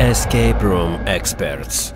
Escape Room Experts.